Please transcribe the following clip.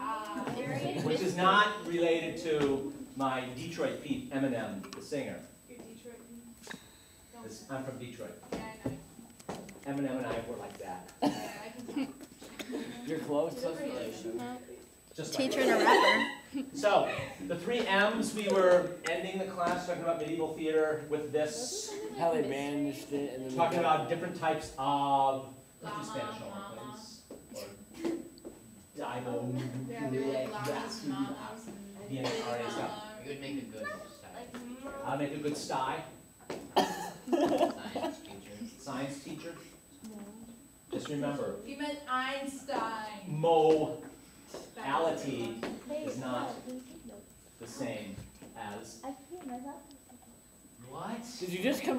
Uh, which is not related to my Detroit Pete, Eminem, the singer. Detroit. Don't. This- I'm from Detroit. Yeah, I know. Eminem and I were like that, Yeah, I can tell. You're close, close relation. just like Teacher and a rapper. So, the three M's, we were ending the class talking about medieval theater with this, How they managed it and then. talking about different types of, let's do Spanish Divo, Yeah, they're like llamas and mamas and. DNA, RNA stuff. uh, You would make a good Like, I'll make a good sty, science teacher. science teacher. Just remember, You meant Einstein. Mo-ality is not the same as I can't, my what? Did you just come